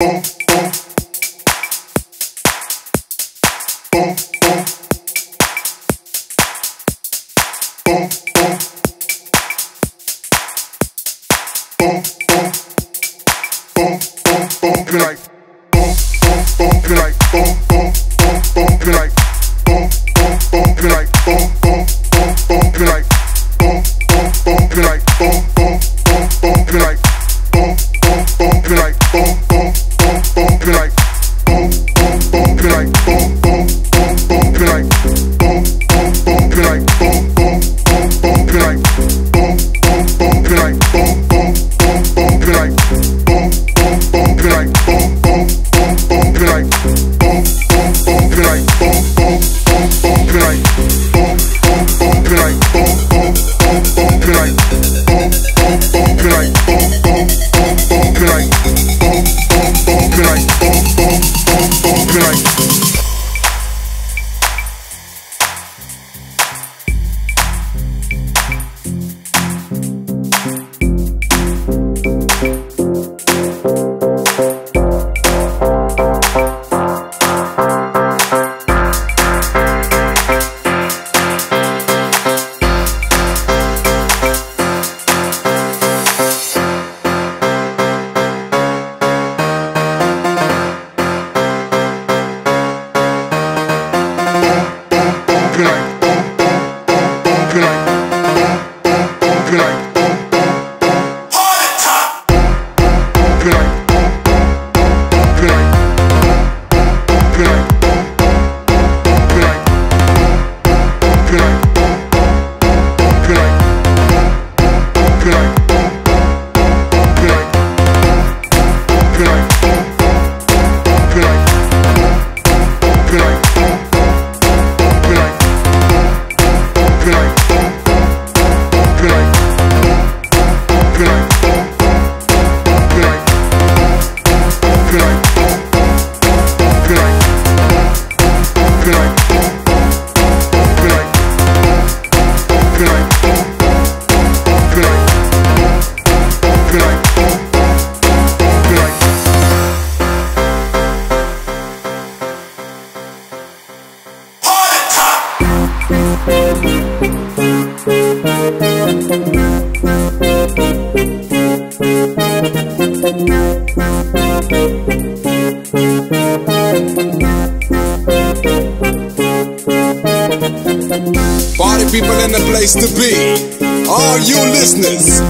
Boom, boom. Good night. like Party people in the place to be. All you listeners,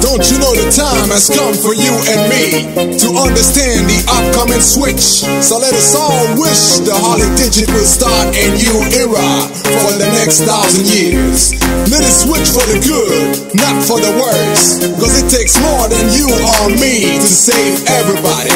don't you know the time has come for you and me to understand the upcoming switch? So let us all wish the Holly Digit will start a new era for the next thousand years. Let us switch for the good, not for the worse. Cause it takes more than you or me to save everybody.